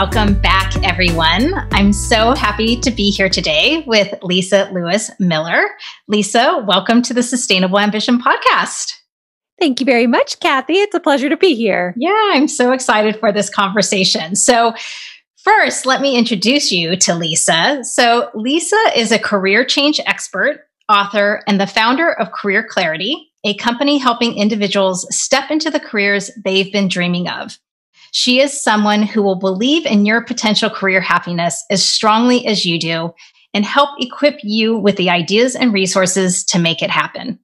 welcome back, everyone. I'm so happy to be here today with Lisa Lewis Miller. Lisa, welcome to the Sustainable Ambition Podcast. Thank you very much, Kathy. It's a pleasure to be here. Yeah, I'm so excited for this conversation. So, first, let me introduce you to Lisa. So, Lisa is a career change expert, author, and the founder of Career Clarity, a company helping individuals step into the careers they've been dreaming of. She is someone who will believe in your potential career happiness as strongly as you do and help equip you with the ideas and resources to make it happen.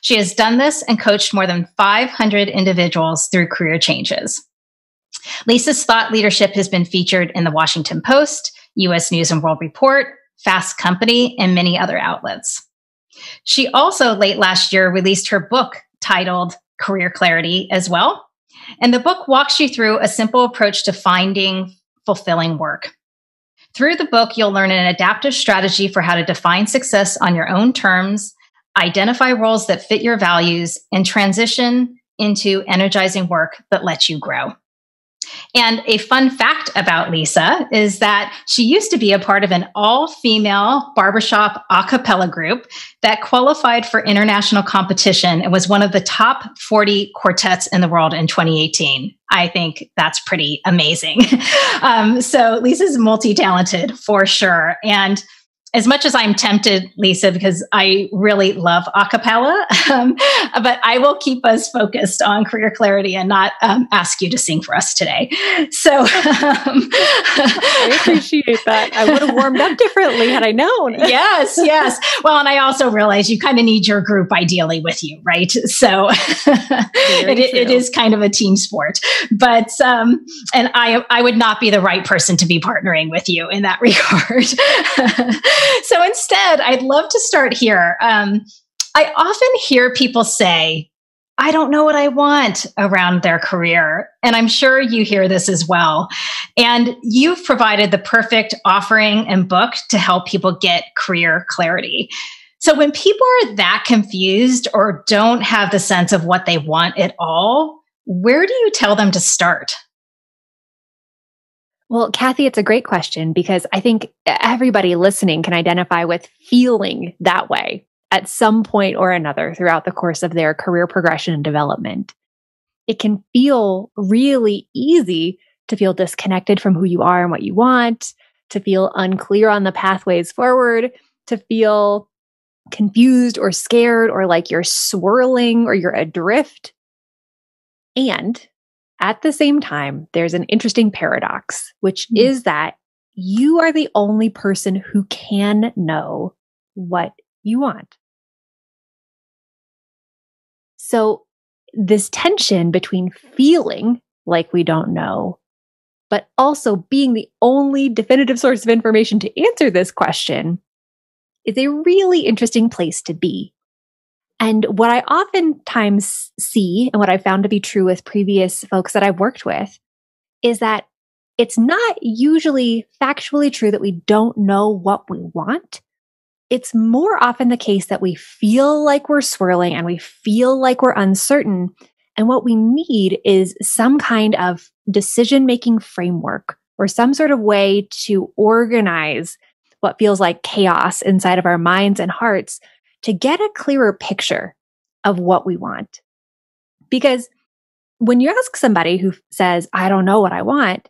She has done this and coached more than 500 individuals through career changes. Lisa's thought leadership has been featured in the Washington Post, US News and World Report, Fast Company, and many other outlets. She also late last year released her book titled Career Clarity as well. And the book walks you through a simple approach to finding fulfilling work. Through the book, you'll learn an adaptive strategy for how to define success on your own terms, identify roles that fit your values, and transition into energizing work that lets you grow. And a fun fact about Lisa is that she used to be a part of an all female barbershop a cappella group that qualified for international competition and was one of the top 40 quartets in the world in 2018. I think that's pretty amazing. um, so Lisa's multi talented for sure. And as much as I'm tempted, Lisa, because I really love acapella, um, but I will keep us focused on career clarity and not um, ask you to sing for us today. So um, I appreciate that. I would have warmed up differently had I known. yes, yes. Well, and I also realize you kind of need your group ideally with you, right? So it, it is kind of a team sport, but um, and I I would not be the right person to be partnering with you in that regard so instead, I'd love to start here. Um, I often hear people say, I don't know what I want around their career. And I'm sure you hear this as well. And you've provided the perfect offering and book to help people get career clarity. So when people are that confused or don't have the sense of what they want at all, where do you tell them to start? Well, Kathy, it's a great question because I think everybody listening can identify with feeling that way at some point or another throughout the course of their career progression and development. It can feel really easy to feel disconnected from who you are and what you want, to feel unclear on the pathways forward, to feel confused or scared or like you're swirling or you're adrift. And at the same time, there's an interesting paradox, which mm. is that you are the only person who can know what you want. So, this tension between feeling like we don't know, but also being the only definitive source of information to answer this question is a really interesting place to be. And what I oftentimes see, and what I found to be true with previous folks that I've worked with, is that it's not usually factually true that we don't know what we want. It's more often the case that we feel like we're swirling and we feel like we're uncertain. And what we need is some kind of decision making framework or some sort of way to organize what feels like chaos inside of our minds and hearts to get a clearer picture of what we want. Because when you ask somebody who says, I don't know what I want,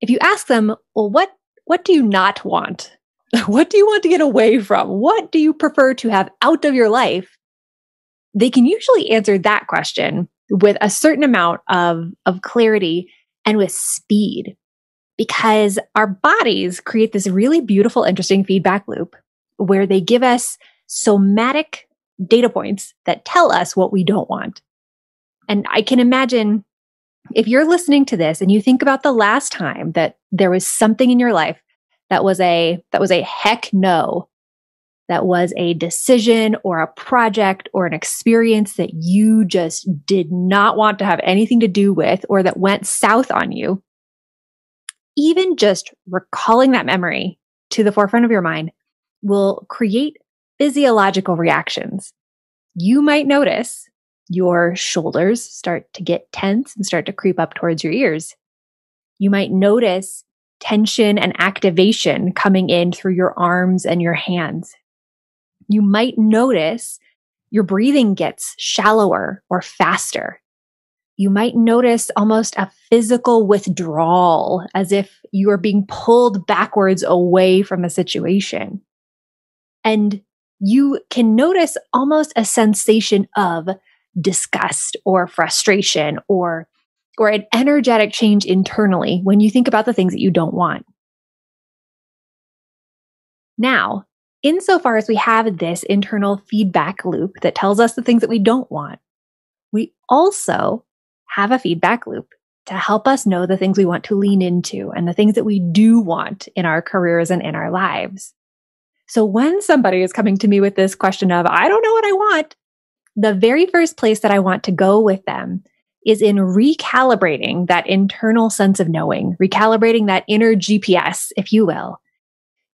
if you ask them, well, what, what do you not want? what do you want to get away from? What do you prefer to have out of your life? They can usually answer that question with a certain amount of, of clarity and with speed because our bodies create this really beautiful, interesting feedback loop where they give us somatic data points that tell us what we don't want. And I can imagine if you're listening to this and you think about the last time that there was something in your life that was a that was a heck no that was a decision or a project or an experience that you just did not want to have anything to do with or that went south on you even just recalling that memory to the forefront of your mind will create physiological reactions. You might notice your shoulders start to get tense and start to creep up towards your ears. You might notice tension and activation coming in through your arms and your hands. You might notice your breathing gets shallower or faster. You might notice almost a physical withdrawal as if you are being pulled backwards away from a situation. And you can notice almost a sensation of disgust or frustration or or an energetic change internally when you think about the things that you don't want. Now, insofar as we have this internal feedback loop that tells us the things that we don't want, we also have a feedback loop to help us know the things we want to lean into and the things that we do want in our careers and in our lives. So when somebody is coming to me with this question of, I don't know what I want, the very first place that I want to go with them is in recalibrating that internal sense of knowing, recalibrating that inner GPS, if you will,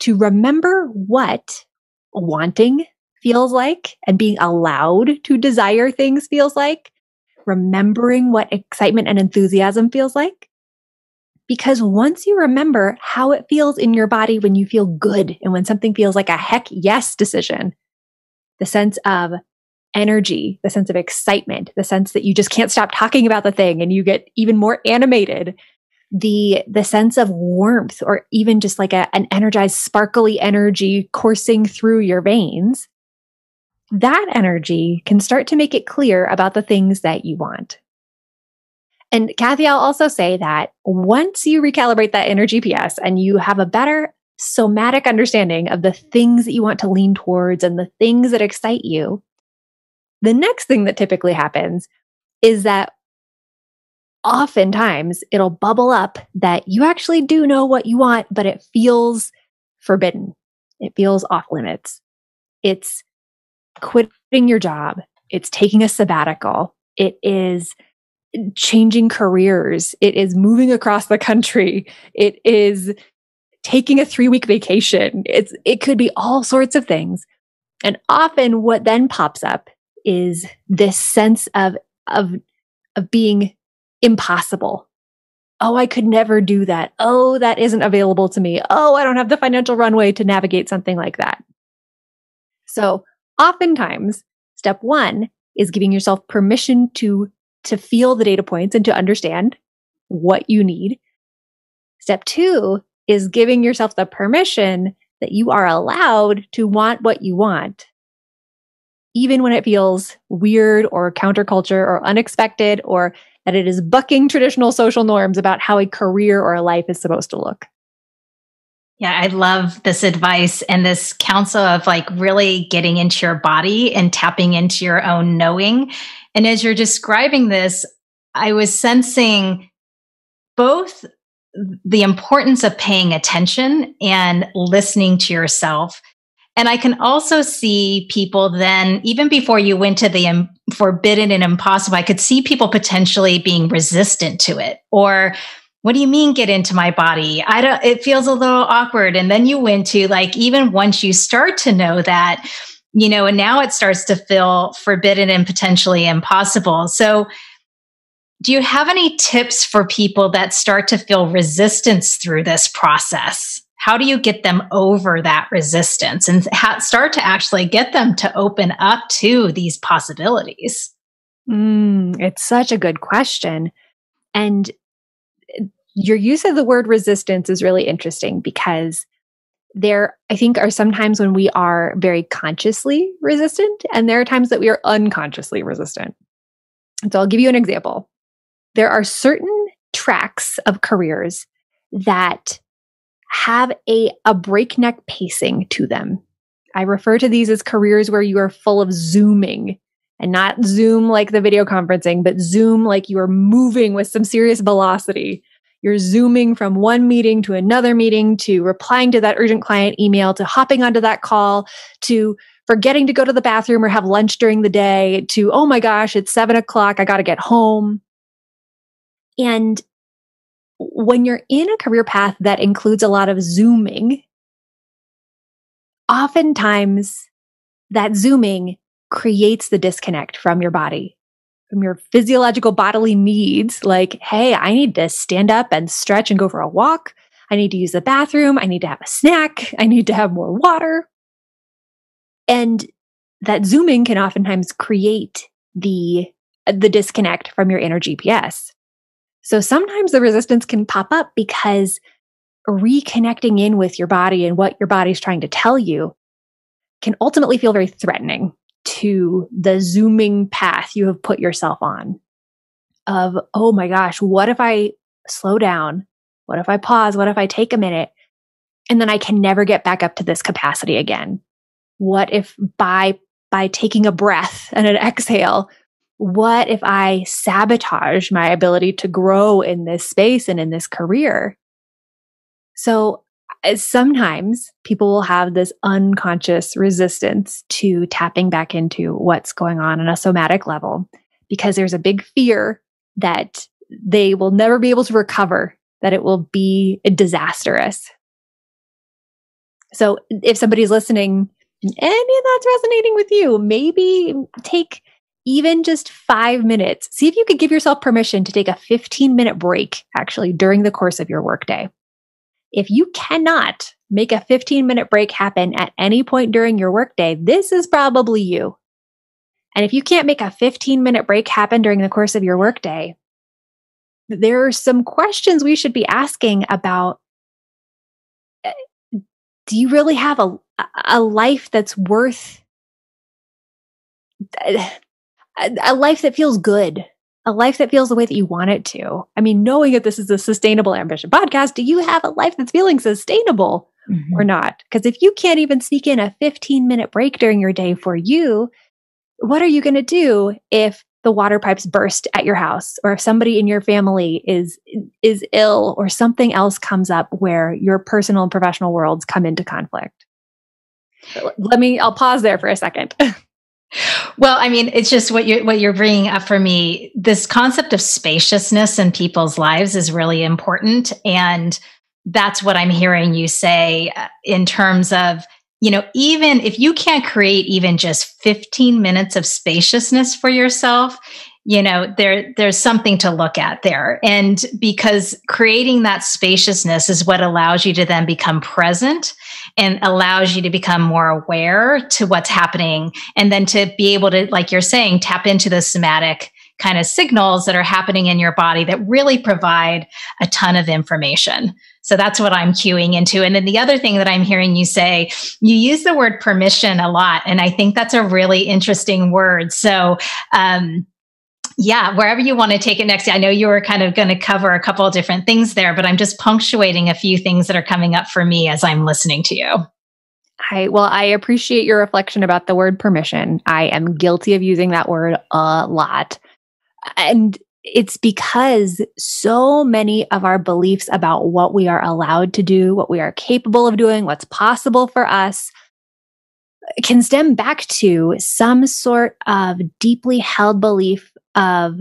to remember what wanting feels like and being allowed to desire things feels like, remembering what excitement and enthusiasm feels like. Because once you remember how it feels in your body when you feel good and when something feels like a heck yes decision, the sense of energy, the sense of excitement, the sense that you just can't stop talking about the thing and you get even more animated, the the sense of warmth or even just like a, an energized sparkly energy coursing through your veins. That energy can start to make it clear about the things that you want. And kathy i'll also say that once you recalibrate that inner gps and you have a better somatic understanding of the things that you want to lean towards and the things that excite you the next thing that typically happens is that oftentimes it'll bubble up that you actually do know what you want, but it feels forbidden. It feels off limits. It's quitting your job. It's taking a sabbatical. It is changing careers. It is moving across the country. It is taking a three week vacation. It's, it could be all sorts of things. And often what then pops up is this sense of, of, of being impossible. Oh, I could never do that. Oh, that isn't available to me. Oh, I don't have the financial runway to navigate something like that. So oftentimes step one is giving yourself permission to, to feel the data points and to understand what you need. Step two is giving yourself the permission that you are allowed to want what you want even when it feels weird or counterculture or unexpected or that it is bucking traditional social norms about how a career or a life is supposed to look. Yeah, I love this advice and this counsel of like really getting into your body and tapping into your own knowing. And as you're describing this, I was sensing both the importance of paying attention and listening to yourself and I can also see people then, even before you went to the Im- forbidden and impossible, I could see people potentially being resistant to it. Or, what do you mean get into my body? I don't, it feels a little awkward. And then you went to like, even once you start to know that, you know, and now it starts to feel forbidden and potentially impossible. So, do you have any tips for people that start to feel resistance through this process? How do you get them over that resistance and ha- start to actually get them to open up to these possibilities? Mm, it's such a good question. And your use of the word resistance is really interesting because there, I think, are some times when we are very consciously resistant, and there are times that we are unconsciously resistant. So I'll give you an example. There are certain tracks of careers that have a, a breakneck pacing to them. I refer to these as careers where you are full of zooming and not zoom like the video conferencing, but zoom like you are moving with some serious velocity. You're zooming from one meeting to another meeting to replying to that urgent client email to hopping onto that call to forgetting to go to the bathroom or have lunch during the day to, oh my gosh, it's seven o'clock. I got to get home. And when you're in a career path that includes a lot of zooming, oftentimes that zooming creates the disconnect from your body, from your physiological bodily needs, like, hey, I need to stand up and stretch and go for a walk. I need to use the bathroom. I need to have a snack. I need to have more water. And that zooming can oftentimes create the the disconnect from your inner GPS. So sometimes the resistance can pop up because reconnecting in with your body and what your body's trying to tell you can ultimately feel very threatening to the zooming path you have put yourself on of, oh my gosh, what if I slow down? What if I pause? What if I take a minute? And then I can never get back up to this capacity again. What if by, by taking a breath and an exhale, what if I sabotage my ability to grow in this space and in this career? So uh, sometimes people will have this unconscious resistance to tapping back into what's going on on a somatic level because there's a big fear that they will never be able to recover, that it will be disastrous. So if somebody's listening and any of that's resonating with you, maybe take even just five minutes. See if you could give yourself permission to take a 15 minute break actually during the course of your workday. If you cannot make a 15 minute break happen at any point during your workday, this is probably you. And if you can't make a 15 minute break happen during the course of your workday, there are some questions we should be asking about eh, do you really have a, a life that's worth a life that feels good, a life that feels the way that you want it to. I mean, knowing that this is a sustainable ambition podcast, do you have a life that's feeling sustainable mm-hmm. or not? Because if you can't even sneak in a 15 minute break during your day for you, what are you going to do if the water pipes burst at your house or if somebody in your family is is ill or something else comes up where your personal and professional worlds come into conflict? Let me I'll pause there for a second. Well, I mean, it's just what you're what you're bringing up for me. This concept of spaciousness in people's lives is really important, and that's what I'm hearing you say uh, in terms of you know, even if you can't create even just 15 minutes of spaciousness for yourself, you know there there's something to look at there and because creating that spaciousness is what allows you to then become present and allows you to become more aware to what's happening and then to be able to like you're saying tap into the somatic kind of signals that are happening in your body that really provide a ton of information so that's what I'm cueing into. And then the other thing that I'm hearing you say, you use the word permission a lot. And I think that's a really interesting word. So, um, yeah, wherever you want to take it next. I know you were kind of going to cover a couple of different things there, but I'm just punctuating a few things that are coming up for me as I'm listening to you. I well, I appreciate your reflection about the word permission. I am guilty of using that word a lot. And it's because so many of our beliefs about what we are allowed to do, what we are capable of doing, what's possible for us can stem back to some sort of deeply held belief of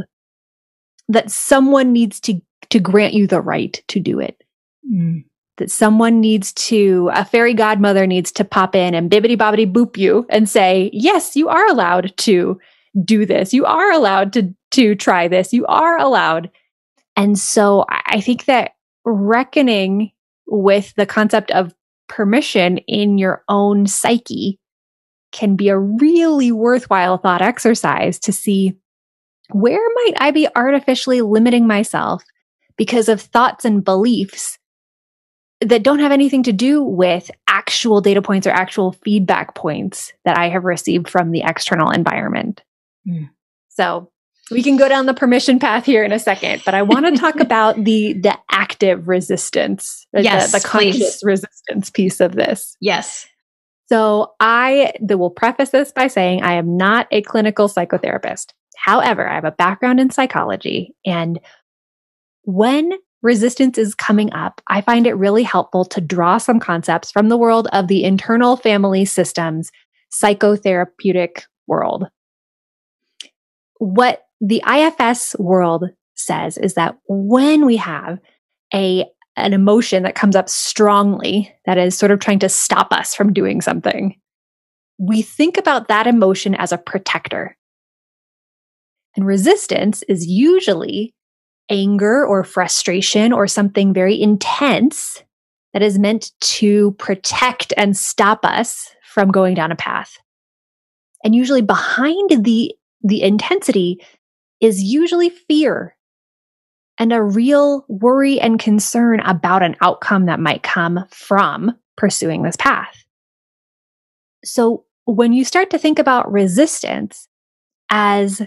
that someone needs to to grant you the right to do it. Mm. That someone needs to, a fairy godmother needs to pop in and bibbity bobbity boop you and say, yes, you are allowed to do this. You are allowed to, to try this. You are allowed. And so I think that reckoning with the concept of permission in your own psyche can be a really worthwhile thought exercise to see where might I be artificially limiting myself because of thoughts and beliefs that don't have anything to do with actual data points or actual feedback points that I have received from the external environment. Mm. So we can go down the permission path here in a second, but I want to talk about the the active resistance, yes, the, the conscious please. resistance piece of this. Yes. So I will preface this by saying I am not a clinical psychotherapist. However, I have a background in psychology and when resistance is coming up, I find it really helpful to draw some concepts from the world of the internal family systems psychotherapeutic world. What the IFS world says is that when we have a an emotion that comes up strongly that is sort of trying to stop us from doing something, we think about that emotion as a protector. And resistance is usually anger or frustration or something very intense that is meant to protect and stop us from going down a path. And usually behind the, the intensity is usually fear and a real worry and concern about an outcome that might come from pursuing this path. So when you start to think about resistance as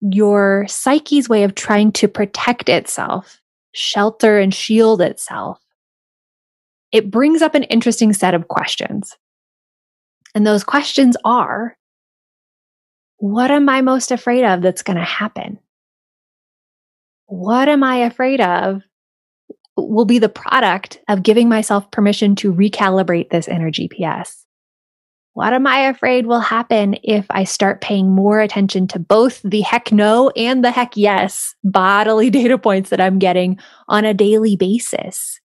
your psyche's way of trying to protect itself, shelter and shield itself, it brings up an interesting set of questions. And those questions are what am I most afraid of that's going to happen? What am I afraid of will be the product of giving myself permission to recalibrate this inner GPS? What am I afraid will happen if I start paying more attention to both the heck no and the heck yes bodily data points that I'm getting on a daily basis?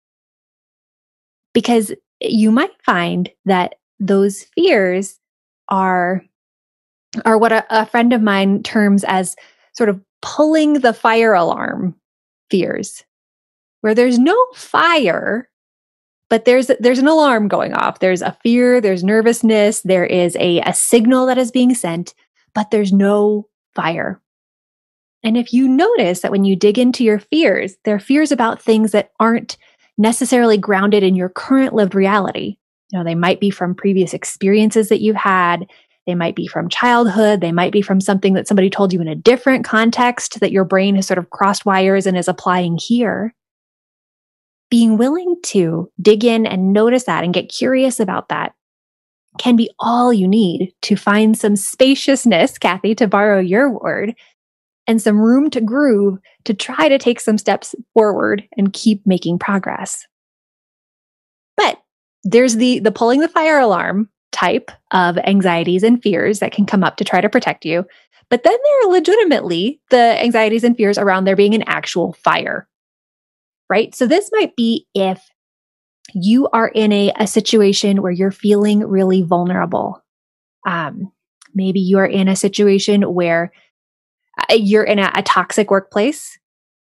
Because you might find that those fears are, are what a, a friend of mine terms as sort of pulling the fire alarm fears, where there's no fire, but there's there's an alarm going off. There's a fear there's nervousness there is a, a signal that is being sent but there's no fire. And if you notice that when you dig into your fears they're fears about things that aren't necessarily grounded in your current lived reality. You know they might be from previous experiences that you've had. They might be from childhood. They might be from something that somebody told you in a different context that your brain has sort of crossed wires and is applying here being willing to dig in and notice that and get curious about that can be all you need to find some spaciousness, Kathy, to borrow your word, and some room to groove to try to take some steps forward and keep making progress. But there's the, the pulling the fire alarm type of anxieties and fears that can come up to try to protect you. But then there are legitimately the anxieties and fears around there being an actual fire right? So this might be if you are in a, a situation where you're feeling really vulnerable. Um, maybe you are in a situation where uh, you're in a, a toxic workplace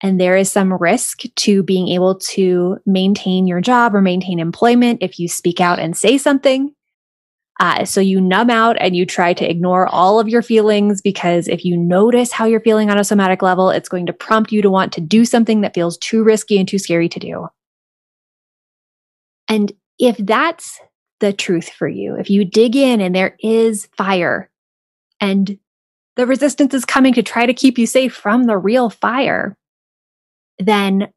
and there is some risk to being able to maintain your job or maintain employment if you speak out and say something. Uh, so you numb out and you try to ignore all of your feelings because if you notice how you're feeling on a somatic level, it's going to prompt you to want to do something that feels too risky and too scary to do. And if that's the truth for you, if you dig in and there is fire and the resistance is coming to try to keep you safe from the real fire, then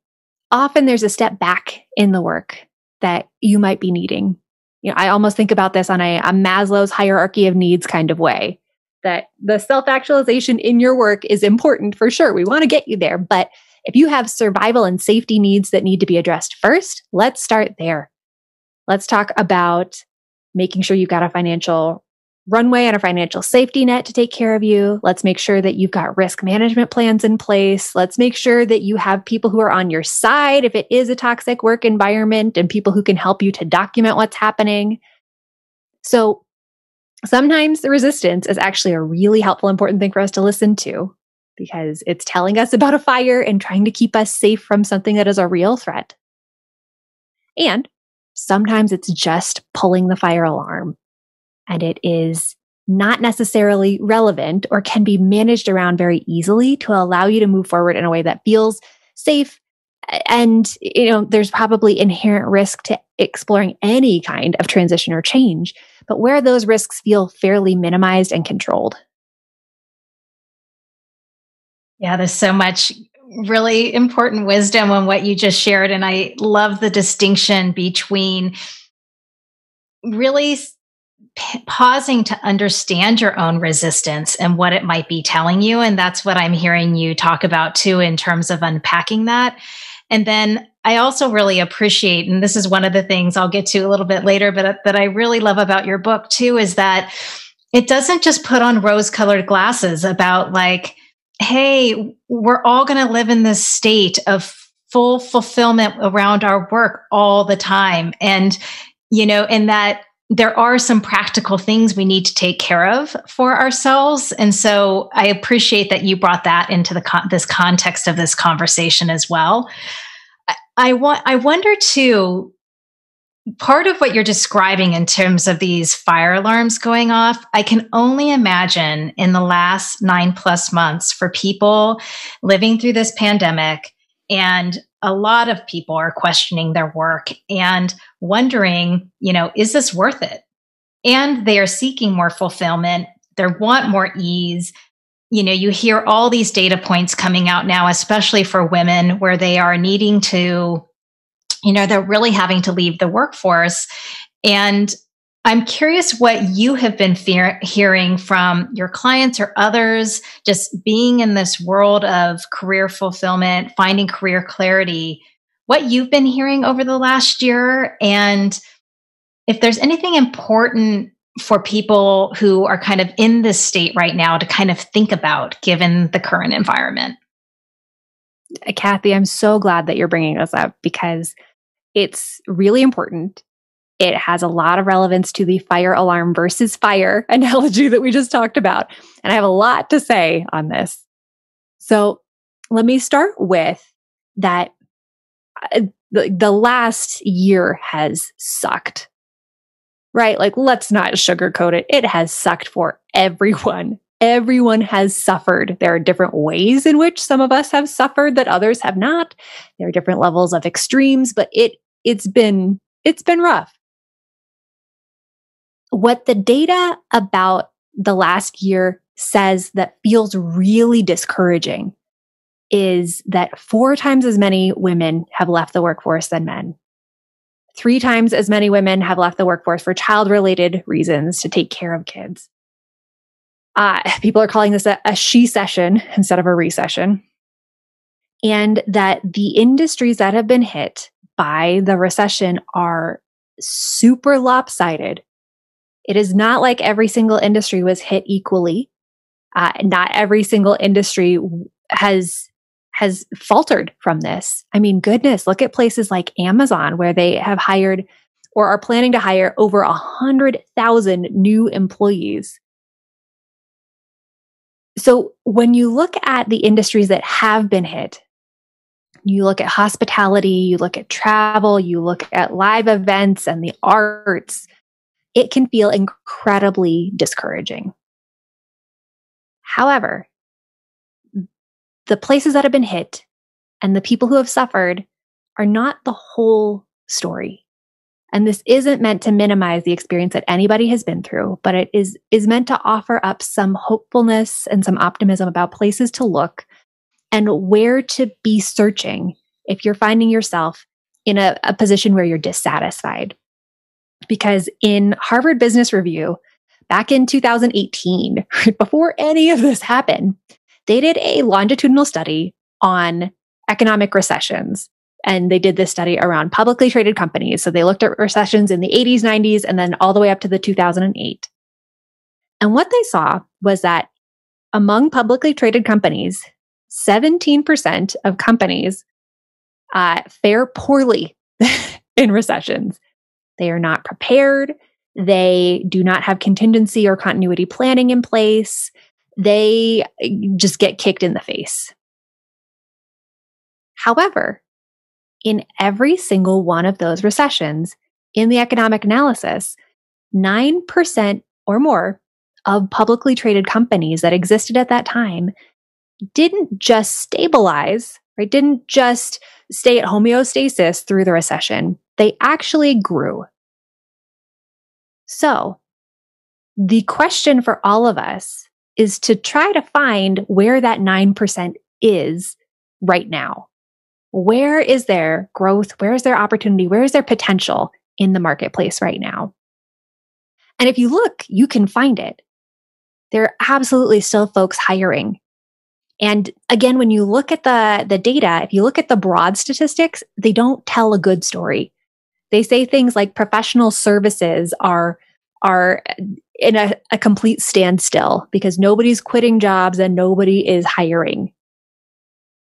often there's a step back in the work that you might be needing you know, I almost think about this on a, a Maslow's hierarchy of needs kind of way that the self actualization in your work is important for sure. We want to get you there. But if you have survival and safety needs that need to be addressed first, let's start there. Let's talk about making sure you've got a financial runway and a financial safety net to take care of you. Let's make sure that you've got risk management plans in place. Let's make sure that you have people who are on your side if it is a toxic work environment and people who can help you to document what's happening. So sometimes the resistance is actually a really helpful, important thing for us to listen to because it's telling us about a fire and trying to keep us safe from something that is a real threat. And sometimes it's just pulling the fire alarm and it is not necessarily relevant or can be managed around very easily to allow you to move forward in a way that feels safe. And you know there's probably inherent risk to exploring any kind of transition or change but where those risks feel fairly minimized and controlled. Yeah there's so much really important wisdom on what you just shared and i love the distinction between really p- pausing to understand your own resistance and what it might be telling you. And that's what I'm hearing you talk about too, in terms of unpacking that. And then I also really appreciate, and this is one of the things I'll get to a little bit later, but that I really love about your book too, is that it doesn't just put on rose colored glasses about like, hey, we're all going to live in this state of full fulfillment around our work all the time. And, you know, and that there are some practical things we need to take care of for ourselves. And so I appreciate that you brought that into the con- this context of this conversation as well. I, I want I wonder too part of what you're describing in terms of these fire alarms going off, I can only imagine in the last 9 plus months for people living through this pandemic and a lot of people are questioning their work and wondering, you know, is this worth it? And they are seeking more fulfillment. They want more ease. You know, you hear all these data points coming out now, especially for women, where they are needing to, you know, they're really having to leave the workforce. And I'm curious what you have been fear- hearing from your clients or others, just being in this world of career fulfillment, finding career clarity, what you've been hearing over the last year, and if there's anything important for people who are kind of in this state right now to kind of think about given the current environment. Kathy, I'm so glad that you're bringing this up because it's really important it has a lot of relevance to the fire alarm versus fire analogy that we just talked about. And I have a lot to say on this. So let me start with that Uh, the, the last year has sucked, right? Like, let's not sugarcoat it. It has sucked for everyone. Everyone has suffered. There are different ways in which some of us have suffered that others have not. There are different levels of extremes, but it, it's been, it's been rough what the data about the last year says that feels really discouraging is that four times as many women have left the workforce than men. Three times as many women have left the workforce for child related reasons to take care of kids. Uh, people are calling this a, a she session instead of a recession. And that the industries that have been hit by the recession are super lopsided it is not like every single industry was hit equally. Uh, not every single industry has has faltered from this. I mean, goodness, look at places like Amazon where they have hired or are planning to hire over a hundred thousand new employees. So when you look at the industries that have been hit, you look at hospitality, you look at travel, you look at live events and the arts, it can feel incredibly discouraging. However, the places that have been hit and the people who have suffered are not the whole story. And this isn't meant to minimize the experience that anybody has been through, but it is, is meant to offer up some hopefulness and some optimism about places to look and where to be searching if you're finding yourself in a, a position where you're dissatisfied because in Harvard Business Review, back in 2018, before any of this happened, they did a longitudinal study on economic recessions. And they did this study around publicly traded companies. So they looked at recessions in the 80s, 90s, and then all the way up to the 2008. And what they saw was that among publicly traded companies, 17% of companies uh, fare poorly in recessions. They are not prepared. They do not have contingency or continuity planning in place. They eh, just get kicked in the face. However, in every single one of those recessions, in the economic analysis, 9% or more of publicly traded companies that existed at that time didn't just stabilize, right? Didn't just stay at homeostasis through the recession they actually grew. So, the question for all of us is to try to find where that 9% is right now. Where is there growth? Where is there opportunity? Where is there potential in the marketplace right now? And if you look, you can find it. There are absolutely still folks hiring. And again, when you look at the, the data, if you look at the broad statistics, they don't tell a good story. They say things like professional services are are in a, a complete standstill because nobody's quitting jobs and nobody is hiring.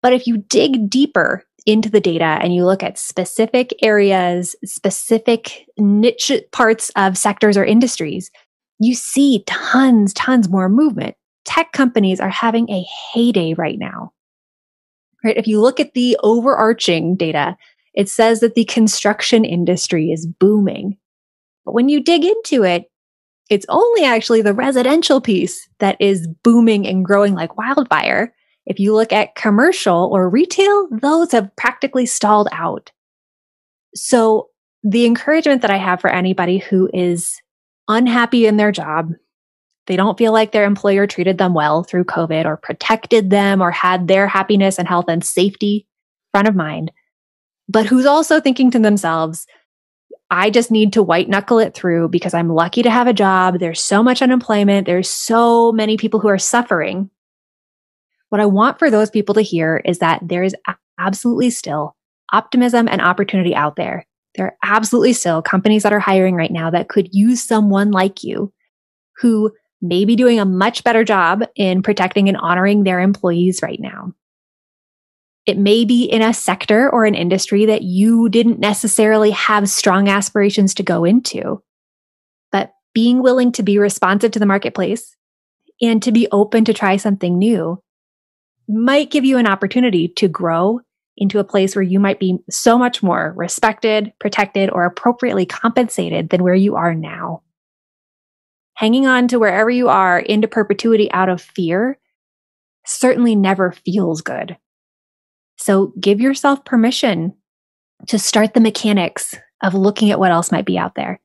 But if you dig deeper into the data and you look at specific areas, specific niche parts of sectors or industries, you see tons, tons more movement. Tech companies are having a heyday right now. Right? If you look at the overarching data, it says that the construction industry is booming. But when you dig into it, it's only actually the residential piece that is booming and growing like wildfire. If you look at commercial or retail, those have practically stalled out. So the encouragement that I have for anybody who is unhappy in their job, they don't feel like their employer treated them well through COVID or protected them or had their happiness and health and safety front of mind, but who's also thinking to themselves, I just need to white knuckle it through because I'm lucky to have a job. There's so much unemployment. There's so many people who are suffering. What I want for those people to hear is that there is absolutely still optimism and opportunity out there. There are absolutely still companies that are hiring right now that could use someone like you who may be doing a much better job in protecting and honoring their employees right now. It may be in a sector or an industry that you didn't necessarily have strong aspirations to go into. But being willing to be responsive to the marketplace and to be open to try something new might give you an opportunity to grow into a place where you might be so much more respected, protected, or appropriately compensated than where you are now. Hanging on to wherever you are into perpetuity out of fear certainly never feels good. So give yourself permission to start the mechanics of looking at what else might be out there.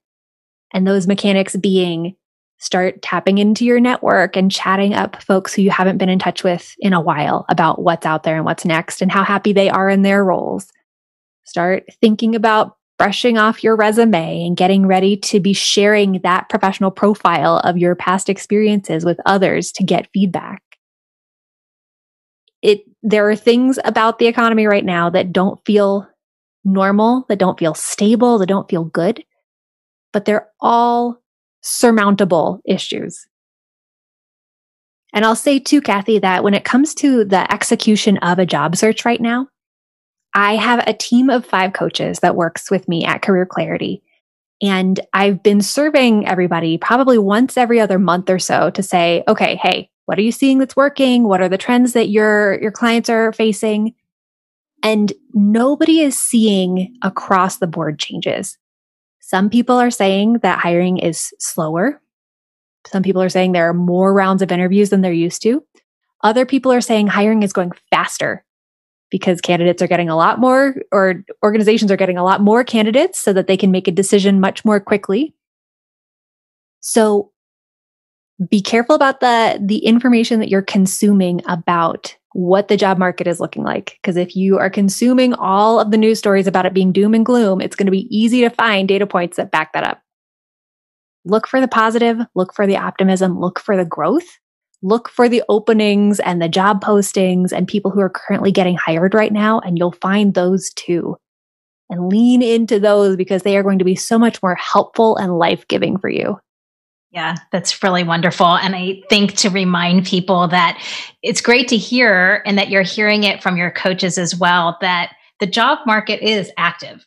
And those mechanics being start tapping into your network and chatting up folks who you haven't been in touch with in a while about what's out there and what's next and how happy they are in their roles. Start thinking about brushing off your resume and getting ready to be sharing that professional profile of your past experiences with others to get feedback it there are things about the economy right now that don't feel normal, that don't feel stable, that don't feel good, but they're all surmountable issues. And I'll say too, Kathy, that when it comes to the execution of a job search right now, I have a team of five coaches that works with me at Career Clarity. And I've been surveying everybody probably once every other month or so to say, okay, hey, what are you seeing that's working? What are the trends that your, your clients are facing? And nobody is seeing across the board changes. Some people are saying that hiring is slower. Some people are saying there are more rounds of interviews than they're used to. Other people are saying hiring is going faster because candidates are getting a lot more, or organizations are getting a lot more candidates so that they can make a decision much more quickly. So be careful about the the information that you're consuming about what the job market is looking like. Because if you are consuming all of the news stories about it being doom and gloom it's going to be easy to find data points that back that up. Look for the positive look for the optimism look for the growth look for the openings and the job postings and people who are currently getting hired right now and you'll find those too and lean into those because they are going to be so much more helpful and life-giving for you yeah, that's really wonderful. And I think to remind people that it's great to hear and that you're hearing it from your coaches as well that the job market is active.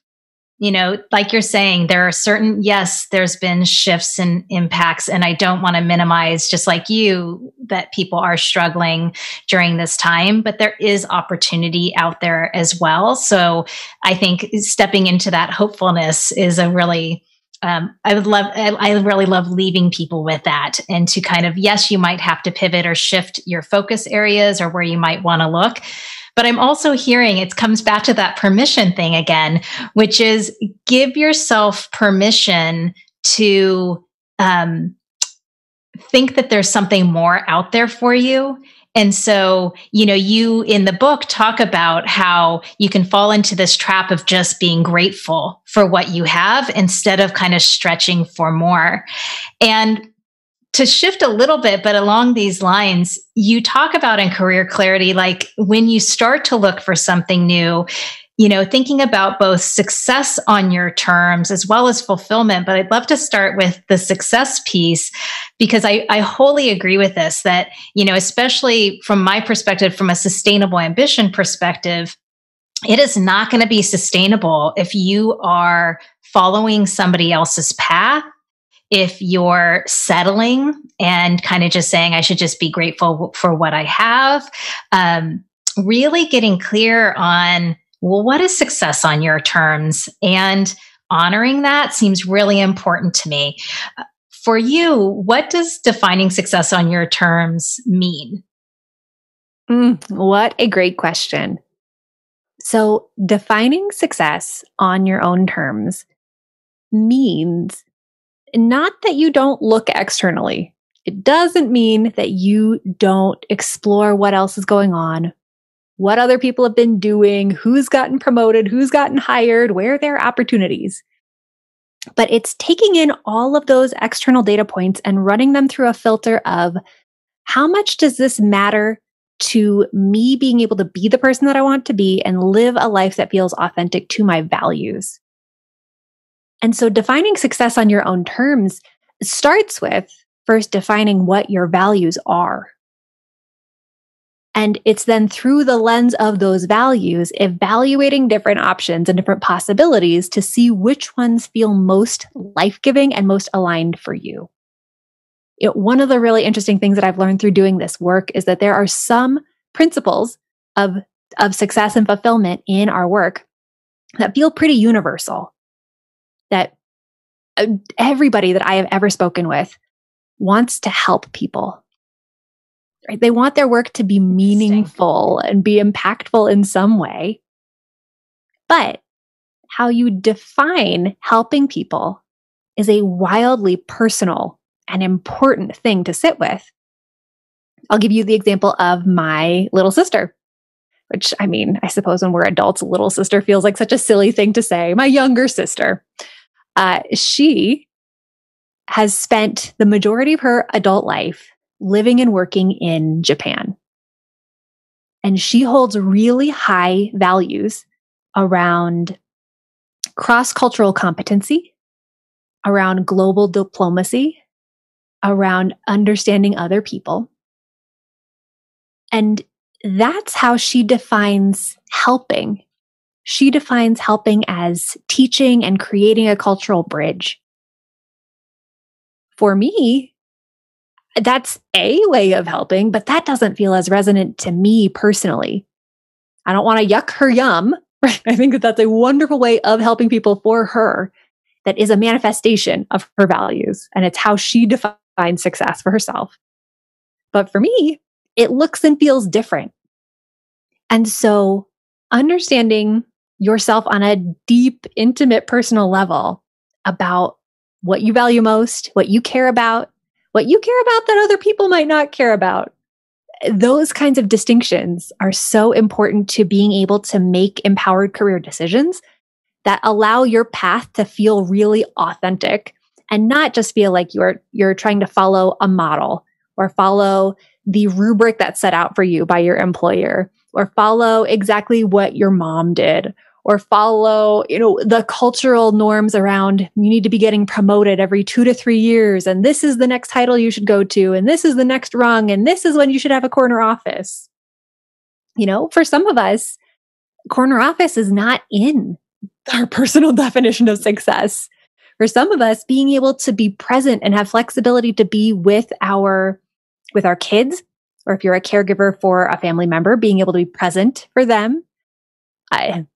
You know, like you're saying, there are certain, yes, there's been shifts and impacts. And I don't want to minimize, just like you, that people are struggling during this time, but there is opportunity out there as well. So I think stepping into that hopefulness is a really um, I would love, I, I really love leaving people with that and to kind of, yes, you might have to pivot or shift your focus areas or where you might want to look. But I'm also hearing it comes back to that permission thing again, which is give yourself permission to um, think that there's something more out there for you and so, you know, you in the book talk about how you can fall into this trap of just being grateful for what you have instead of kind of stretching for more. And to shift a little bit, but along these lines, you talk about in career clarity, like when you start to look for something new, you know, thinking about both success on your terms as well as fulfillment. But I'd love to start with the success piece because I, I wholly agree with this that, you know, especially from my perspective, from a sustainable ambition perspective, it is not going to be sustainable if you are following somebody else's path if you're settling and kind of just saying, I should just be grateful for what I have, um, really getting clear on, well, what is success on your terms? And honoring that seems really important to me. For you, what does defining success on your terms mean? Mm, what a great question. So, defining success on your own terms means not that you don't look externally. It doesn't mean that you don't explore what else is going on, what other people have been doing, who's gotten promoted, who's gotten hired, where there are opportunities. But it's taking in all of those external data points and running them through a filter of how much does this matter to me being able to be the person that I want to be and live a life that feels authentic to my values? And so defining success on your own terms starts with first defining what your values are. And it's then through the lens of those values, evaluating different options and different possibilities to see which ones feel most life giving and most aligned for you. It, one of the really interesting things that I've learned through doing this work is that there are some principles of, of success and fulfillment in our work that feel pretty universal everybody that I have ever spoken with wants to help people. Right? They want their work to be meaningful and be impactful in some way. But how you define helping people is a wildly personal and important thing to sit with. I'll give you the example of my little sister, which I mean, I suppose when we're adults, little sister feels like such a silly thing to say. My younger sister uh, she has spent the majority of her adult life living and working in Japan. And she holds really high values around cross cultural competency, around global diplomacy, around understanding other people. And that's how she defines helping she defines helping as teaching and creating a cultural bridge. For me, that's a way of helping, but that doesn't feel as resonant to me personally. I don't want to yuck her yum. I think that that's a wonderful way of helping people for her that is a manifestation of her values. And it's how she defines success for herself. But for me, it looks and feels different. And so understanding yourself on a deep, intimate, personal level about what you value most, what you care about, what you care about that other people might not care about. Those kinds of distinctions are so important to being able to make empowered career decisions that allow your path to feel really authentic and not just feel like you're you're trying to follow a model or follow the rubric that's set out for you by your employer or follow exactly what your mom did or follow, you know, the cultural norms around you need to be getting promoted every two to three years. And this is the next title you should go to. And this is the next rung. And this is when you should have a corner office. You know, for some of us, corner office is not in our personal definition of success. For some of us, being able to be present and have flexibility to be with our, with our kids, or if you're a caregiver for a family member, being able to be present for them. I,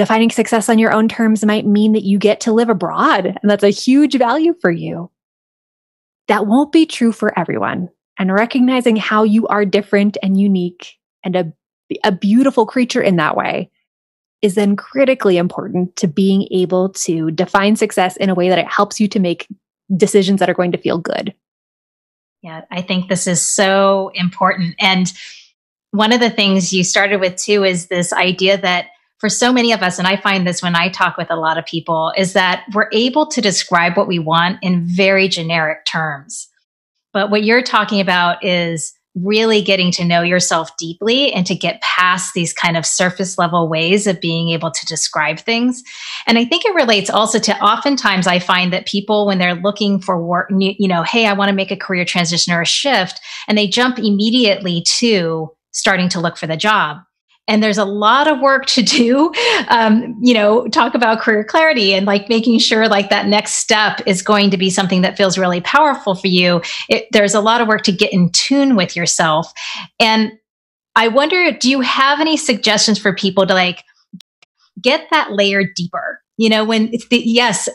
Defining success on your own terms might mean that you get to live abroad, and that's a huge value for you. That won't be true for everyone. And recognizing how you are different and unique and a, a beautiful creature in that way is then critically important to being able to define success in a way that it helps you to make decisions that are going to feel good. Yeah, I think this is so important. And one of the things you started with too is this idea that for so many of us, and I find this when I talk with a lot of people, is that we're able to describe what we want in very generic terms. But what you're talking about is really getting to know yourself deeply and to get past these kind of surface level ways of being able to describe things. And I think it relates also to oftentimes I find that people, when they're looking for work, you know, hey, I want to make a career transition or a shift, and they jump immediately to starting to look for the job and there's a lot of work to do um, you know talk about career clarity and like making sure like that next step is going to be something that feels really powerful for you it, there's a lot of work to get in tune with yourself and i wonder do you have any suggestions for people to like get that layer deeper you know when it's the yes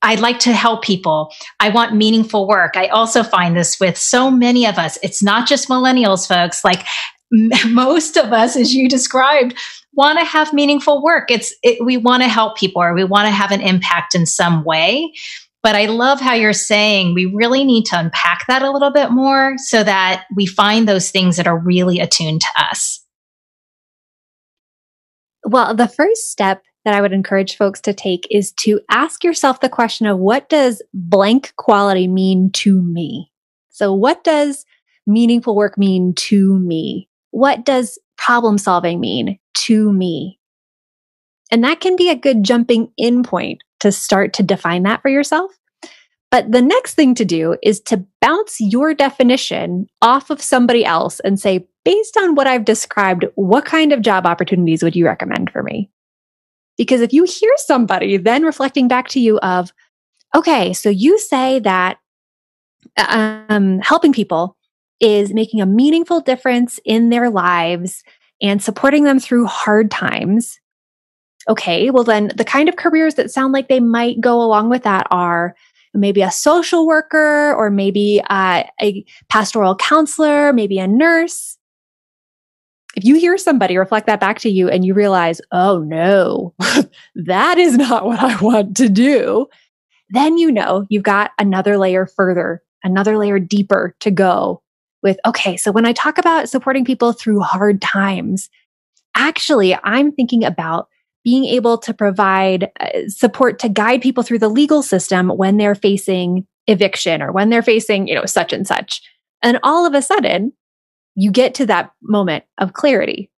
I'd like to help people. I want meaningful work. I also find this with so many of us. It's not just millennials, folks. Like most of us, as you described, want to have meaningful work. It's it, we want to help people or we want to have an impact in some way. But I love how you're saying we really need to unpack that a little bit more so that we find those things that are really attuned to us. Well, the first step that I would encourage folks to take is to ask yourself the question of what does blank quality mean to me? So, what does meaningful work mean to me? What does problem solving mean to me? And that can be a good jumping in point to start to define that for yourself. But the next thing to do is to bounce your definition off of somebody else and say, based on what I've described, what kind of job opportunities would you recommend for me? Because if you hear somebody then reflecting back to you of, okay, so you say that um, helping people is making a meaningful difference in their lives and supporting them through hard times. Okay, well, then the kind of careers that sound like they might go along with that are maybe a social worker or maybe uh, a pastoral counselor, maybe a nurse. If you hear somebody reflect that back to you and you realize, oh no, that is not what I want to do, then you know you've got another layer further, another layer deeper to go with, okay, so when I talk about supporting people through hard times, actually, I'm thinking about being able to provide uh, support to guide people through the legal system when they're facing eviction or when they're facing, you know, such and such. And all of a sudden, you get to that moment of clarity.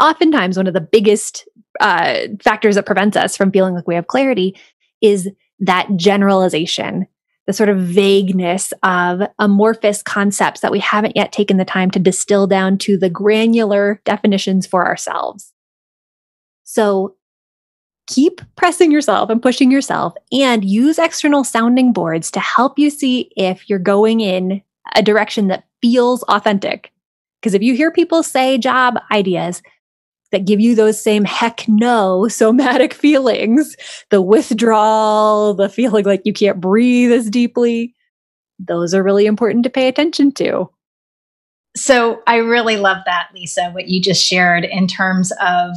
Oftentimes, one of the biggest uh, factors that prevents us from feeling like we have clarity is that generalization the sort of vagueness of amorphous concepts that we haven't yet taken the time to distill down to the granular definitions for ourselves. So keep pressing yourself and pushing yourself and use external sounding boards to help you see if you're going in a direction that feels authentic. Because if you hear people say job ideas, that give you those same heck no somatic feelings the withdrawal, the feeling like you can't breathe as deeply. Those are really important to pay attention to. So I really love that, Lisa, what you just shared in terms of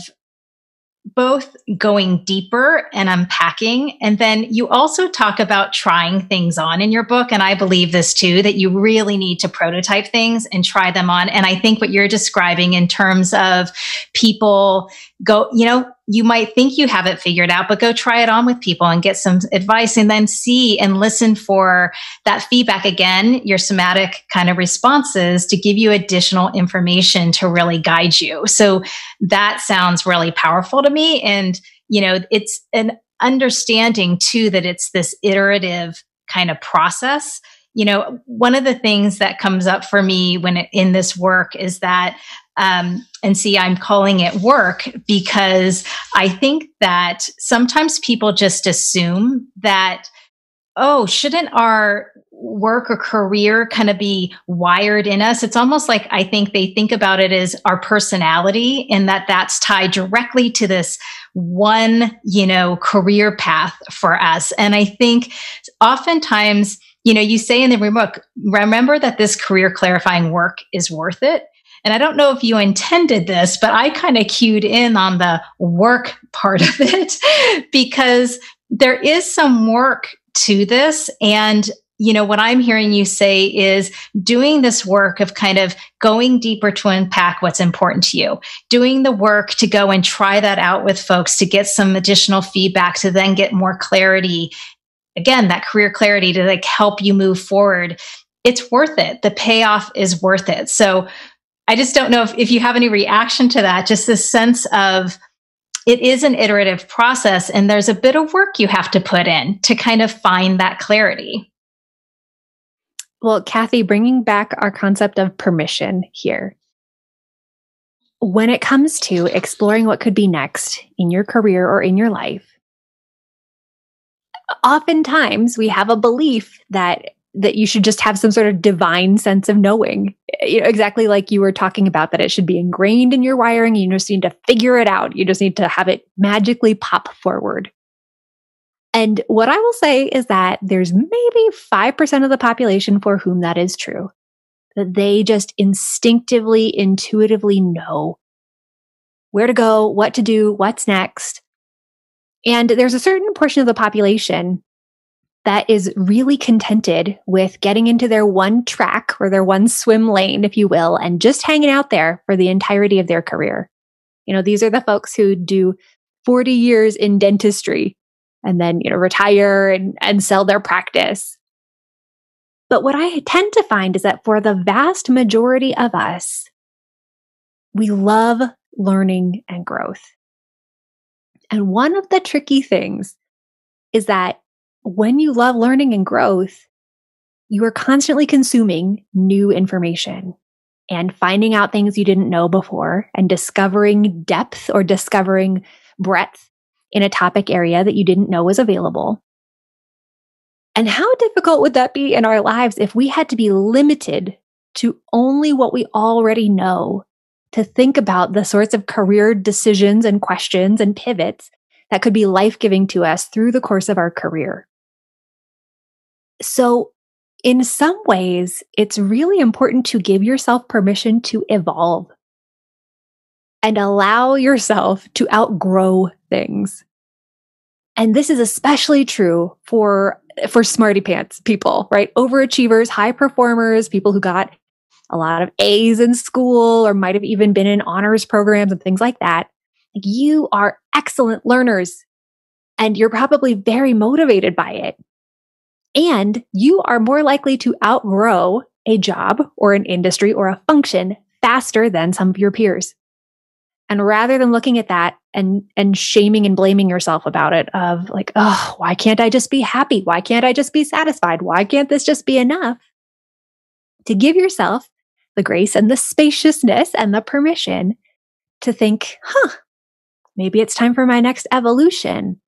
both going deeper and unpacking. And then you also talk about trying things on in your book. And I believe this too, that you really need to prototype things and try them on. And I think what you're describing in terms of people go, you know, you might think you have it figured out, but go try it on with people and get some advice and then see and listen for that feedback again, your somatic kind of responses to give you additional information to really guide you. So that sounds really powerful to me. And, you know, it's an understanding too that it's this iterative kind of process you know one of the things that comes up for me when it, in this work is that um, and see, I'm calling it work because I think that sometimes people just assume that, oh, shouldn't our work or career kind of be wired in us? It's almost like I think they think about it as our personality and that that's tied directly to this one, you know, career path for us. And I think oftentimes, you know, you say in the book, remember that this career clarifying work is worth it. And I don't know if you intended this, but I kind of cued in on the work part of it because there is some work to this. And you know, what I'm hearing you say is doing this work of kind of going deeper to unpack what's important to you, doing the work to go and try that out with folks to get some additional feedback to then get more clarity. Again, that career clarity to like help you move forward. It's worth it. The payoff is worth it. So I just don't know if, if you have any reaction to that, just this sense of it is an iterative process and there's a bit of work you have to put in to kind of find that clarity. Well, Kathy, bringing back our concept of permission here. when it comes to exploring what could be next in your career or in your life, oftentimes we have a belief that that you should just have some sort of divine sense of knowing. You know, exactly like you were talking about that it should be ingrained in your wiring you just need to figure it out. You just need to have it magically pop forward. And what i will say is that there's maybe 5% of the population for whom that is true that they just instinctively intuitively know where to go what to do what's next and there's a certain portion of the population that is really contented with getting into their one track or their one swim lane, if you will, and just hanging out there for the entirety of their career. You know, these are the folks who do 40 years in dentistry and then, you know, retire and, and sell their practice. But what I tend to find is that for the vast majority of us, we love learning and growth. And one of the tricky things is that when you love learning and growth, you are constantly consuming new information and finding out things you didn't know before and discovering depth or discovering breadth in a topic area that you didn't know was available. And how difficult would that be in our lives if we had to be limited to only what we already know to think about the sorts of career decisions and questions and pivots that could be life giving to us through the course of our career. So, in some ways, it's really important to give yourself permission to evolve and allow yourself to outgrow things. And this is especially true for for smarty pants people, right? Overachievers, high performers, people who got a lot of A's in school or might have even been in honors programs and things like that. You are excellent learners and you're probably very motivated by it. And you are more likely to outgrow a job or an industry or a function faster than some of your peers. And rather than looking at that and, and shaming and blaming yourself about it of like, oh, why can't I just be happy? Why can't I just be satisfied? Why can't this just be enough? To give yourself the grace and the spaciousness and the permission to think, huh, maybe it's time for my next evolution.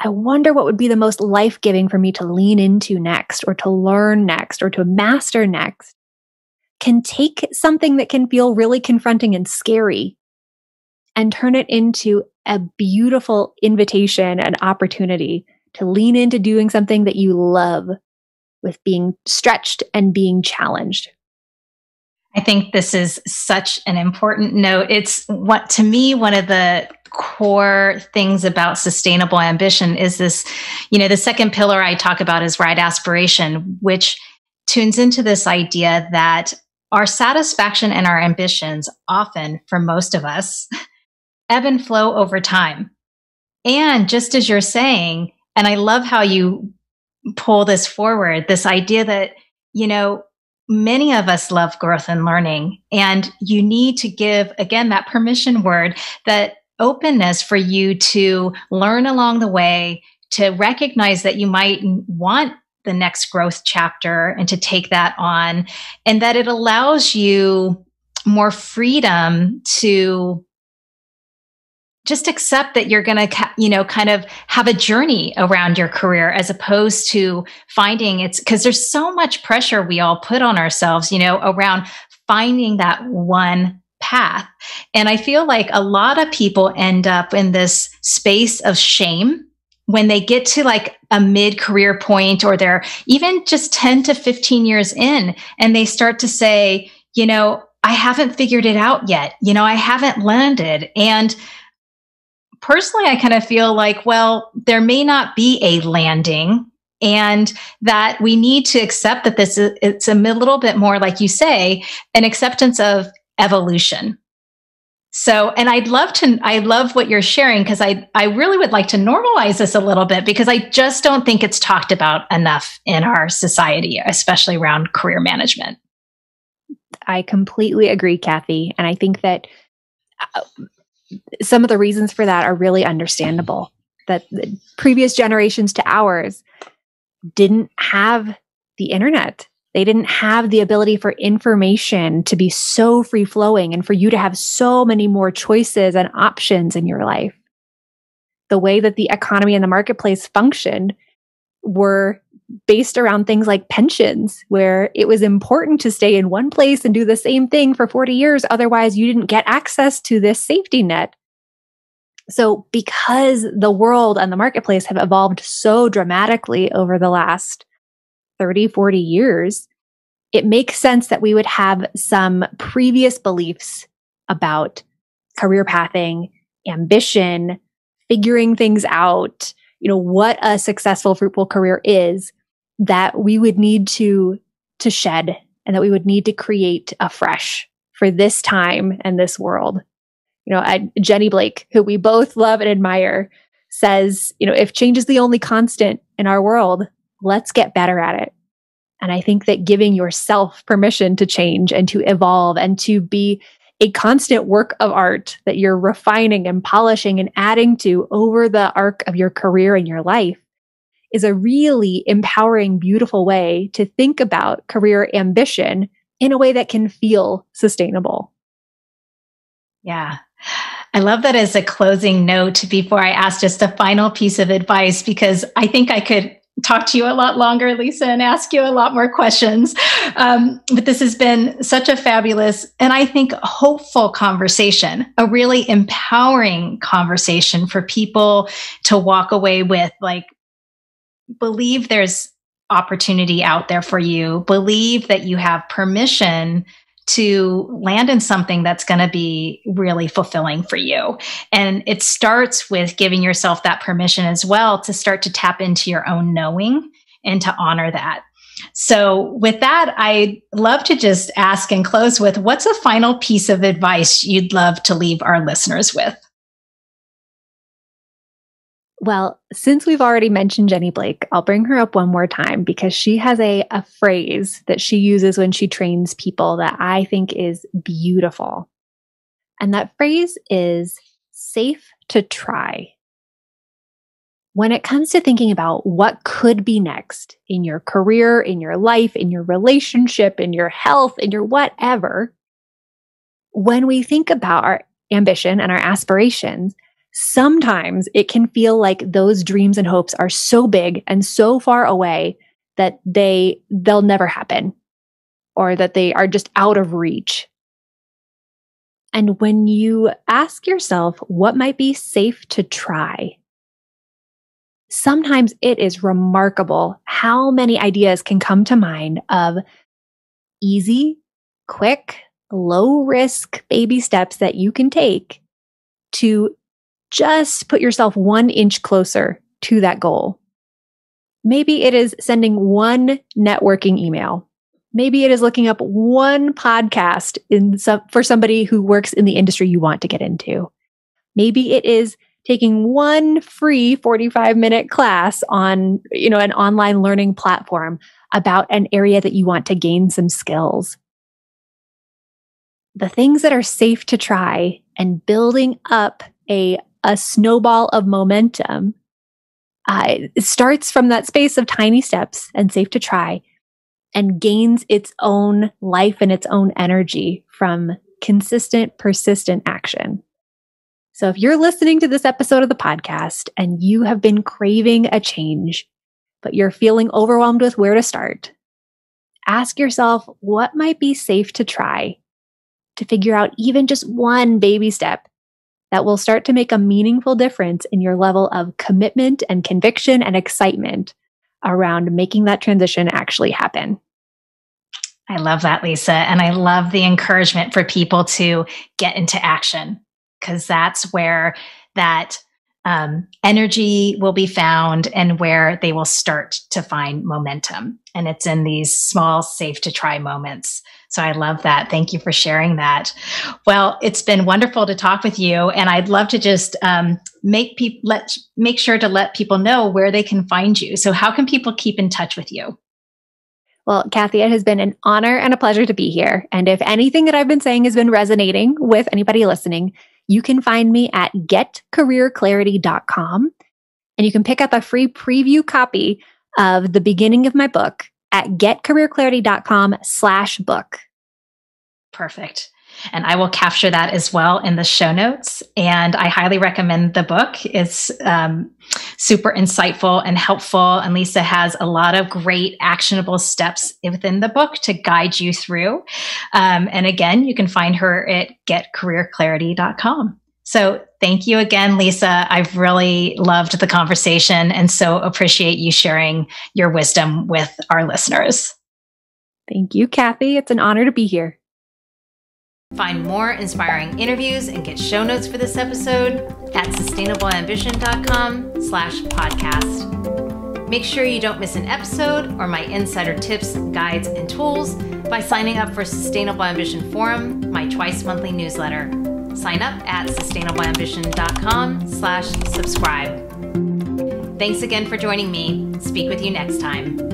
I wonder what would be the most life giving for me to lean into next, or to learn next, or to master next. Can take something that can feel really confronting and scary and turn it into a beautiful invitation and opportunity to lean into doing something that you love with being stretched and being challenged. I think this is such an important note. It's what to me one of the core things about sustainable ambition is this, you know, the second pillar I talk about is right aspiration, which tunes into this idea that our satisfaction and our ambitions often for most of us ebb and flow over time. And just as you're saying, and I love how you pull this forward, this idea that, you know, many of us love growth and learning and you need to give again that permission word that openness for you to learn along the way to recognize that you might want the next growth chapter and to take that on and that it allows you more freedom to just accept that you're going to you know kind of have a journey around your career as opposed to finding it's because there's so much pressure we all put on ourselves you know around finding that one path. And i feel like a lot of people end up in this space of shame when they get to like a mid career point or they're even just 10 to 15 years in and they start to say you know i haven't figured it out yet. You know i haven't landed. And personally, I kind of feel like, well, there may not be a landing and that we need to accept that this is it's a little bit more like you say an acceptance of evolution. So and i'd love to i love what you're sharing because i i really would like to normalize this a little bit because i just don't think it's talked about enough in our society especially around career management. I completely agree kathy and i think that uh, some of the reasons for that are really understandable. That previous generations to ours didn't have the internet They didn't have the ability for information to be so free flowing and for you to have so many more choices and options in your life. The way that the economy and the marketplace functioned were based around things like pensions, where it was important to stay in one place and do the same thing for 40 years. Otherwise, you didn't get access to this safety net. So, because the world and the marketplace have evolved so dramatically over the last 30, 40 years, it makes sense that we would have some previous beliefs about career pathing, ambition, figuring things out, you know, what a successful, fruitful career is that we would need to, to shed and that we would need to create afresh for this time and this world. You know, I, Jenny Blake, who we both love and admire, says, you know, if change is the only constant in our world, let's get better at it. And I think that giving yourself permission to change and to evolve and to be a constant work of art that you're refining and polishing and adding to over the arc of your career and your life is a really empowering, beautiful way to think about career ambition in a way that can feel sustainable. Yeah. I love that as a closing note before I ask just a final piece of advice, because I think I could talk to you a lot longer, Lisa, and ask you a lot more questions. Um, but this has been such a fabulous and I think hopeful conversation, a really empowering conversation for people to walk away with like, believe there's opportunity out there for you, believe that you have permission to land in something that's going to be really fulfilling for you. And it starts with giving yourself that permission as well to start to tap into your own knowing and to honor that. So, with that, I'd love to just ask and close with what's a final piece of advice you'd love to leave our listeners with? Well, since we've already mentioned Jenny Blake, I'll bring her up one more time because she has a, a phrase that she uses when she trains people that I think is beautiful. And that phrase is safe to try. When it comes to thinking about what could be next in your career, in your life, in your relationship, in your health, in your whatever, when we think about our ambition and our aspirations, sometimes it can feel like those dreams and hopes are so big and so far away that they they'll never happen or that they are just out of reach. And when you ask yourself what might be safe to try, sometimes it is remarkable how many ideas can come to mind of easy, quick, low risk baby steps that you can take to just put yourself one inch closer to that goal. Maybe it is sending one networking email. Maybe it is looking up one podcast in some, for somebody who works in the industry you want to get into. Maybe it is taking one free 45 minute class on, you know, an online learning platform about an area that you want to gain some skills. The things that are safe to try and building up a a snowball of momentum. Uh, it starts from that space of tiny steps and safe to try and gains its own life and its own energy from consistent, persistent action. So if you're listening to this episode of the podcast and you have been craving a change, but you're feeling overwhelmed with where to start, ask yourself what might be safe to try to figure out even just one baby step that will start to make a meaningful difference in your level of commitment and conviction and excitement around making that transition actually happen. I love that, Lisa. And I love the encouragement for people to get into action because that's where that um, energy will be found and where they will start to find momentum. And it's in these small, safe to try moments. So I love that. Thank you for sharing that. Well, it's been wonderful to talk with you, and I'd love to just um, make people let make sure to let people know where they can find you. So how can people keep in touch with you? Well, Kathy, it has been an honor and a pleasure to be here. And if anything that I've been saying has been resonating with anybody listening, you can find me at getcareerclarity.com and you can pick up a free preview copy of the beginning of my book at getcareerclarity.com slash book. Perfect. And I will capture that as well in the show notes. And I highly recommend the book. It's um, super insightful and helpful. And Lisa has a lot of great actionable steps within the book to guide you through. Um, and again, you can find her at getcareerclarity.com. So thank you again, Lisa. I've really loved the conversation and so appreciate you sharing your wisdom with our listeners. Thank you, Kathy. It's an honor to be here. Find more inspiring interviews and get show notes for this episode at sustainableambition.com slash podcast. Make sure you don't miss an episode or my insider tips, guides, and tools by signing up for Sustainable Ambition Forum, my twice monthly newsletter. Sign up at sustainableambition.com slash subscribe. Thanks again for joining me. Speak with you next time.